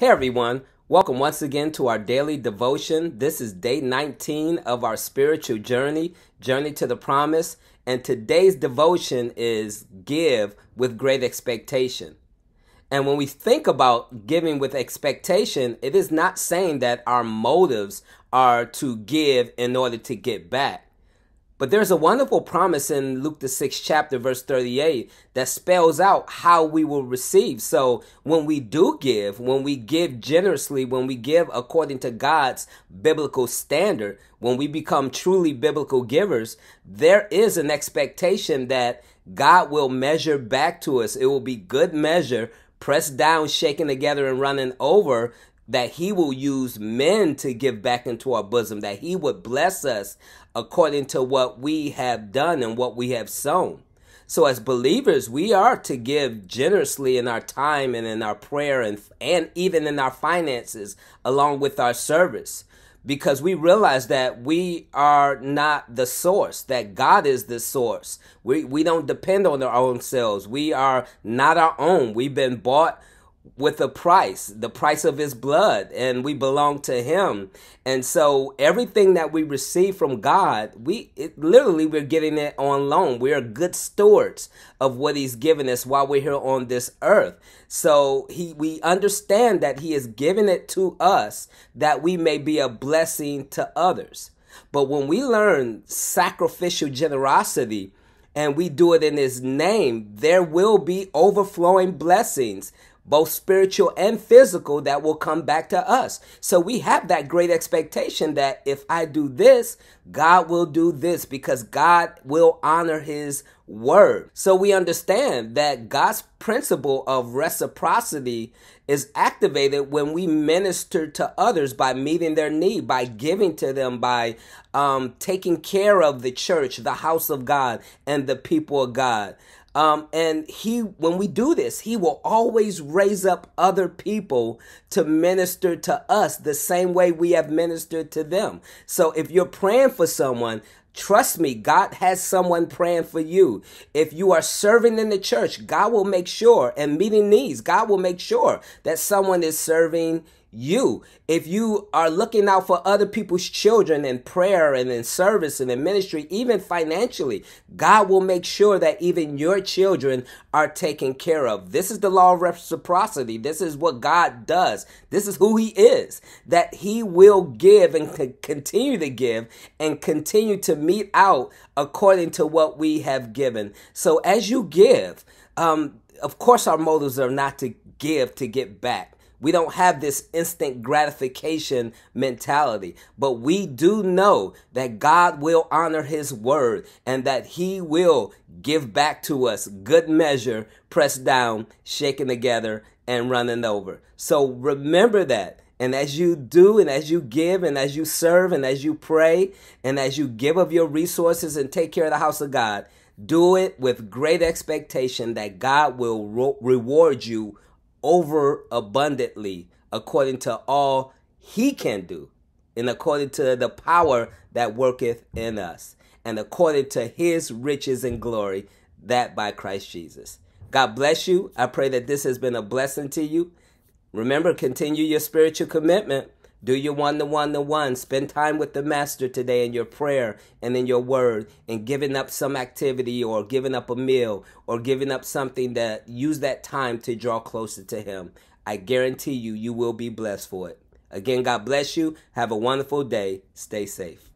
Hey everyone, welcome once again to our daily devotion. This is day 19 of our spiritual journey, Journey to the Promise, and today's devotion is Give with Great Expectation. And when we think about giving with expectation, it is not saying that our motives are to give in order to get back. But there's a wonderful promise in Luke the sixth chapter, verse 38, that spells out how we will receive. So when we do give, when we give generously, when we give according to God's biblical standard, when we become truly biblical givers, there is an expectation that God will measure back to us. It will be good measure, pressed down, shaken together, and running over that he will use men to give back into our bosom, that he would bless us according to what we have done and what we have sown. So as believers, we are to give generously in our time and in our prayer and, and even in our finances along with our service because we realize that we are not the source, that God is the source. We, we don't depend on our own selves. We are not our own. We've been bought with a price, the price of his blood, and we belong to him. And so everything that we receive from God, we it, literally we're getting it on loan. We are good stewards of what he's given us while we're here on this earth. So he we understand that he is giving it to us that we may be a blessing to others. But when we learn sacrificial generosity, and we do it in his name, there will be overflowing blessings both spiritual and physical, that will come back to us. So we have that great expectation that if I do this, God will do this because God will honor his word. So we understand that God's principle of reciprocity is activated when we minister to others by meeting their need, by giving to them, by um, taking care of the church, the house of God, and the people of God. Um, and he, when we do this, he will always raise up other people to minister to us the same way we have ministered to them. So if you're praying for someone, Trust me, God has someone praying for you. If you are serving in the church, God will make sure and meeting needs, God will make sure that someone is serving you. If you are looking out for other people's children in prayer and in service and in ministry, even financially, God will make sure that even your children are taken care of. This is the law of reciprocity. This is what God does. This is who He is. That He will give and continue to give and continue to mete out according to what we have given. So as you give, um, of course, our motives are not to give to get back. We don't have this instant gratification mentality, but we do know that God will honor his word and that he will give back to us good measure, pressed down, shaken together, and running over. So remember that. And as you do, and as you give, and as you serve, and as you pray, and as you give of your resources and take care of the house of God, do it with great expectation that God will reward you over abundantly according to all he can do and according to the power that worketh in us and according to his riches and glory that by Christ Jesus. God bless you. I pray that this has been a blessing to you. Remember, continue your spiritual commitment. Do your one to one to one. Spend time with the Master today in your prayer and in your word and giving up some activity or giving up a meal or giving up something that use that time to draw closer to Him. I guarantee you, you will be blessed for it. Again, God bless you. Have a wonderful day. Stay safe.